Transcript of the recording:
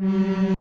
Mm-hmm.